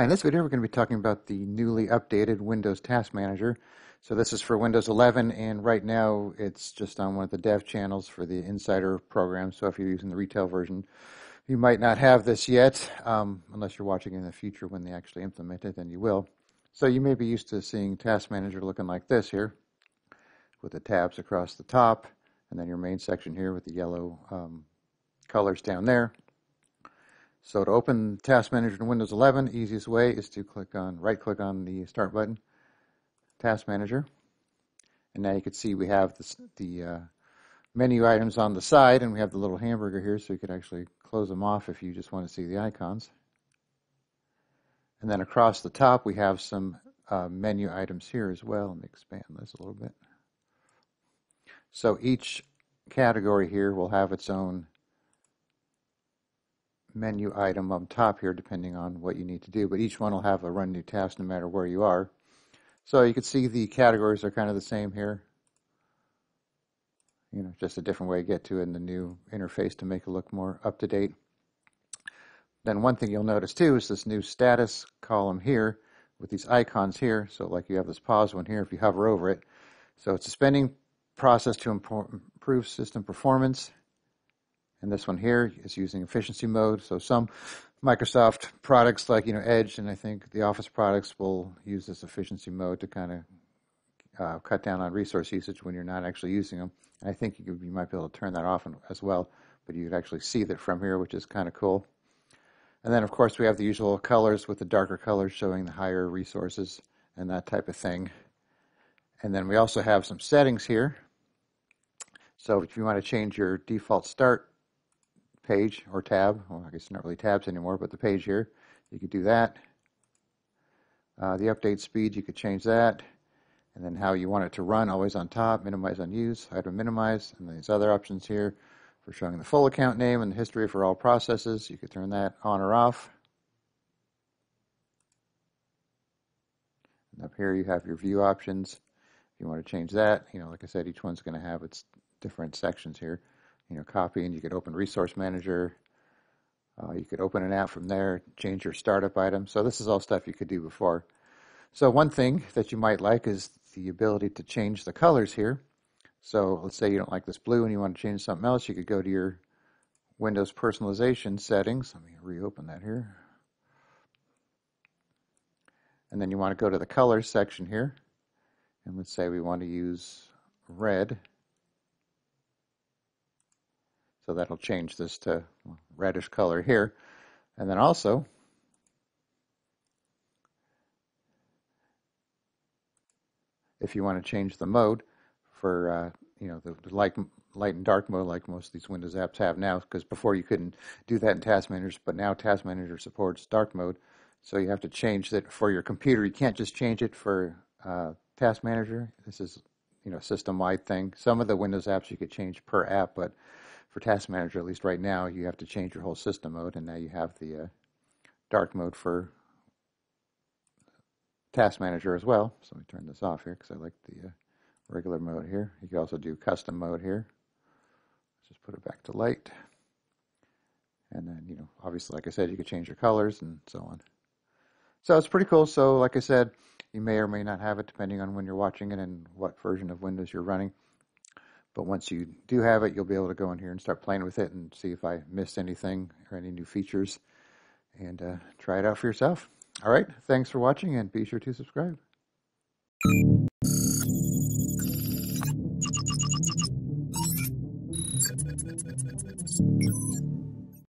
Hi, in this video we're going to be talking about the newly updated Windows Task Manager. So this is for Windows 11 and right now it's just on one of the dev channels for the Insider program. So if you're using the retail version, you might not have this yet um, unless you're watching in the future when they actually implement it, then you will. So you may be used to seeing Task Manager looking like this here with the tabs across the top and then your main section here with the yellow um, colors down there. So to open Task Manager in Windows 11, the easiest way is to click on, right click on the Start button, Task Manager. And now you can see we have the uh, menu items on the side and we have the little hamburger here so you could actually close them off if you just want to see the icons. And then across the top we have some uh, menu items here as well. Let me expand this a little bit. So each category here will have its own menu item up top here depending on what you need to do, but each one will have a run new task no matter where you are. So you can see the categories are kind of the same here. You know, just a different way to get to it in the new interface to make it look more up to date. Then one thing you'll notice too is this new status column here with these icons here. So like you have this pause one here if you hover over it. So it's a spending process to improve system performance. And this one here is using efficiency mode. So some Microsoft products like you know Edge and I think the Office products will use this efficiency mode to kind of uh, cut down on resource usage when you're not actually using them. And I think you, could, you might be able to turn that off as well, but you could actually see that from here, which is kind of cool. And then of course we have the usual colors with the darker colors showing the higher resources and that type of thing. And then we also have some settings here. So if you want to change your default start page or tab. Well, I guess not really tabs anymore, but the page here. You could do that. Uh, the update speed, you could change that. And then how you want it to run, always on top, minimize unused, item minimize, and these other options here for showing the full account name and the history for all processes. You could turn that on or off. And up here you have your view options. If you want to change that, you know, like I said, each one's going to have its different sections here you know, copy and you could open Resource Manager. Uh, you could open an app from there, change your startup item. So this is all stuff you could do before. So one thing that you might like is the ability to change the colors here. So let's say you don't like this blue and you want to change something else. You could go to your Windows personalization settings. Let me reopen that here. And then you want to go to the colors section here. And let's say we want to use red. So that'll change this to reddish color here. And then also, if you want to change the mode for, uh, you know, the, the light, light and dark mode like most of these Windows apps have now, because before you couldn't do that in Task Manager, but now Task Manager supports dark mode. So you have to change that for your computer. You can't just change it for uh, Task Manager. This is, you know, system-wide thing. Some of the Windows apps you could change per app, but for Task Manager, at least right now, you have to change your whole system mode, and now you have the uh, dark mode for Task Manager as well. So let me turn this off here because I like the uh, regular mode here. You can also do custom mode here. Let's just put it back to light. And then, you know, obviously, like I said, you could change your colors and so on. So it's pretty cool. So like I said, you may or may not have it depending on when you're watching it and what version of Windows you're running. But once you do have it, you'll be able to go in here and start playing with it and see if I missed anything or any new features and uh, try it out for yourself. All right, thanks for watching and be sure to subscribe.